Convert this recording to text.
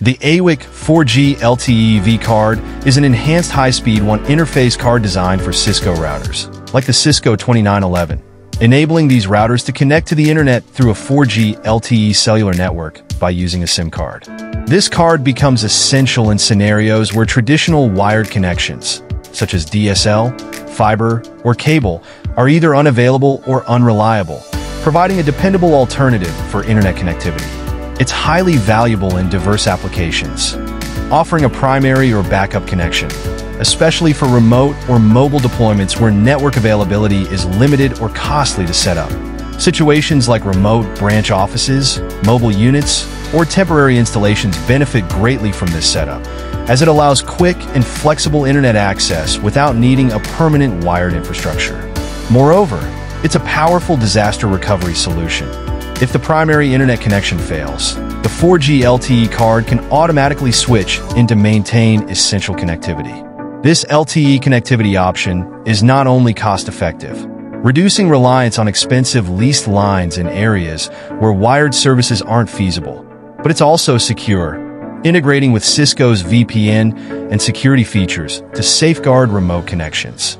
The EHWIC 4G LTE V card is an enhanced high-speed WAN interface card designed for Cisco routers, like the Cisco 2911, enabling these routers to connect to the internet through a 4G LTE cellular network by using a SIM card. This card becomes essential in scenarios where traditional wired connections, such as DSL, fiber, or cable, are either unavailable or unreliable, providing a dependable alternative for internet connectivity. It's highly valuable in diverse applications, offering a primary or backup connection, especially for remote or mobile deployments where network availability is limited or costly to set up. Situations like remote branch offices, mobile units, or temporary installations benefit greatly from this setup, as it allows quick and flexible internet access without needing a permanent wired infrastructure. Moreover, it's a powerful disaster recovery solution if the primary internet connection fails, the 4G LTE card can automatically switch into maintain essential connectivity. This LTE connectivity option is not only cost-effective, reducing reliance on expensive leased lines in areas where wired services aren't feasible, but it's also secure, integrating with Cisco's VPN and security features to safeguard remote connections.